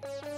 Bye.